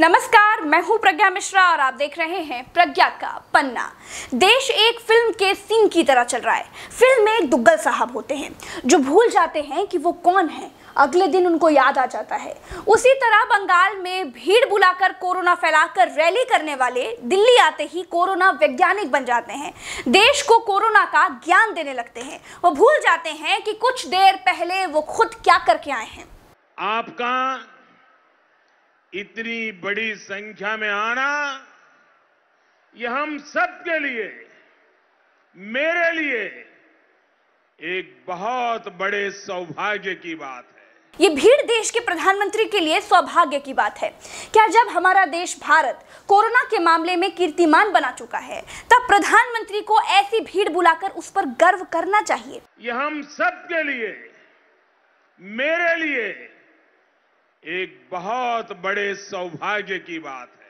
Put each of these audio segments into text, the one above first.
नमस्कार, मैं हूँ प्रज्ञा मिश्रा और आप देख रहे हैं प्रज्ञा का पन्ना। देश एक फ़िल्म के सीन की तरह चल रहा है। फ़िल्म में एक दुग्गल साहब होते हैं, जो भूल जाते हैं कि वो कौन है। अगले दिन उनको याद आ जाता है। उसी तरह बंगाल में भीड़ बुलाकर कोरोना फैलाकर रैली करने वाले दिल्ली आते ही कोरोना वैज्ञानिक बन जाते हैं। देश को कोरोना का ज्ञान देने लगते हैं। वो भूल जाते हैं कि कुछ देर पहले वो खुद क्या करके आए हैं। आपका इतनी बड़ी संख्या में आना यह हम सबके लिए मेरे लिए एक बहुत बड़े सौभाग्य की बात है। ये भीड़ देश के प्रधानमंत्री के लिए सौभाग्य की बात है। क्या जब हमारा देश भारत कोरोना के मामले में कीर्तिमान बना चुका है तब प्रधानमंत्री को ऐसी भीड़ बुलाकर उस पर गर्व करना चाहिए। यह हम सबके लिए मेरे लिए एक बहुत बड़े सौभाग्य की बात है।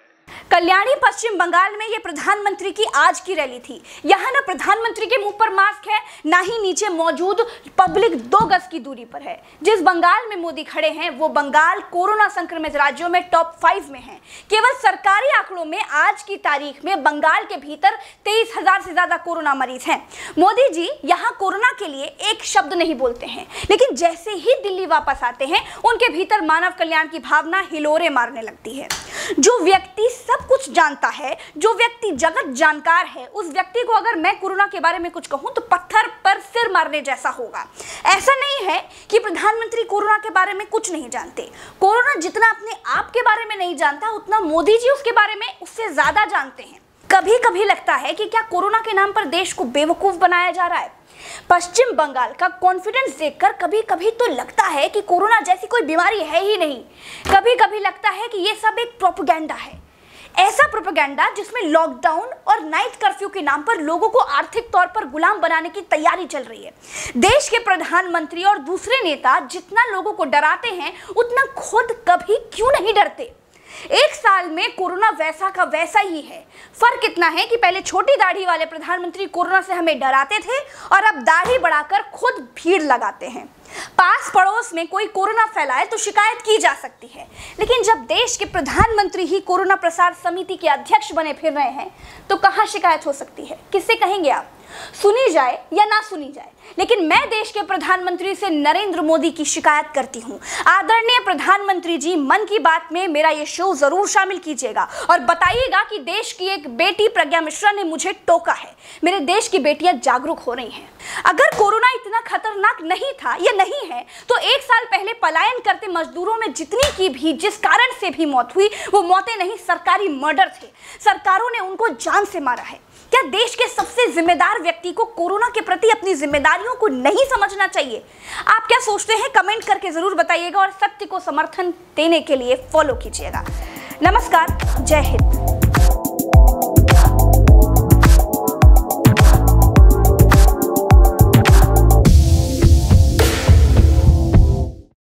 कल्याणी पश्चिम बंगाल में ये प्रधानमंत्री की आज की रैली थी। यहाँ ना प्रधानमंत्री के मुँह पर मास्क है, ना ही नीचे मौजूद पब्लिक दो गज की दूरी पर है। जिस बंगाल में मोदी खड़े हैं, वो बंगाल कोरोना संक्रमित राज्यों में टॉप फाइव में है। केवल सरकारी आंकड़ों में आज की तारीख में बंगाल के भीतर तेईस हज़ार से ज़्यादा कोरोना मरीज़ हैं। मोदी जी यहाँ कोरोना के लिए एक शब्द नहीं बोलते हैं, लेकिन जैसे ही दिल्ली वापस आते हैं, उनके भीतर मानव कल्याण की भावना हिलोरे मारने लगती है। जो व्यक्ति सब कुछ जानता है, जो व्यक्ति जगत जानकार है, उस व्यक्ति को अगर मैं कोरोना के बारे में कुछ कहूँ तो पत्थर पर सिर मारने जैसा होगा। ऐसा नहीं है कि प्रधानमंत्री कोरोना के बारे में कुछ नहीं जानते। कोरोना जितना अपने आप के बारे में नहीं जानता, उतना मोदी जी उसके बारे में उससे ज़्यादा जानते हैं। कभी कभी लगता है कि क्या कोरोना के नाम पर देश को बेवकूफ़ बनाया जा रहा है? पश्चिम बंगाल का कॉन्फिडेंस देखकर कभी कभी तो लगता है कि कोरोना जैसी कोई बीमारी है ही नहीं। कभी कभी लगता है कि ये सब एक प्रोपोगेंडा है। ऐसा प्रोपेगेंडा जिसमें लॉकडाउन और नाइट कर्फ्यू के नाम पर लोगों को आर्थिक तौर पर गुलाम बनाने की तैयारी चल रही है। देश के प्रधानमंत्री और दूसरे नेता जितना लोगों को डराते हैं, उतना खुद कभी क्यों नहीं डरते? एक साल में कोरोना वैसा का वैसा ही है। फ़र्क इतना है कि पहले छोटी दाढ़ी वाले प्रधानमंत्री कोरोना से हमें डराते थे और अब दाढ़ी बढ़ाकर खुद भीड़ लगाते हैं। पास पड़ोस में कोई कोरोना फैलाए तो शिकायत की जा सकती है। लेकिन जब देश के प्रधानमंत्री ही कोरोना प्रसार समिति के अध्यक्ष बने फिर रहे हैं तो कहाँ शिकायत हो सकती है? किससे कहेंगे आप? सुनी जाए या ना सुनी जाए, लेकिन मैं देश के प्रधानमंत्री से नरेंद्र मोदी की शिकायत करती हूँ। आदरणीय प्रधानमंत्री जी, मन की बात में मेरा ये शो ज़रूर शामिल कीजिएगा और बताइएगा कि देश की एक बेटी प्रज्ञा मिश्रा ने मुझे टोका है। मेरे देश की बेटियाँ जागरूक हो रही हैं। अगर कोरोना इतना खतरनाक नहीं था या नहीं है तो एक साल पहले पलायन करते मजदूरों में जितनी की भी, जिस कारण से भी मौत हुई, वो मौतें नहीं, सरकारी मर्डर थे। सरकारों ने उनको जान से मारा है। क्या देश के सबसे जिम्मेदार व्यक्ति को कोरोना के प्रति अपनी जिम्मेदारियों को नहीं समझना चाहिए। आप क्या सोचते हैं? कमेंट करके ज़रूर बताइएगा और सत्य को समर्थन देने के लिए फॉलो कीजिएगा। नमस्कार, जय हिंद।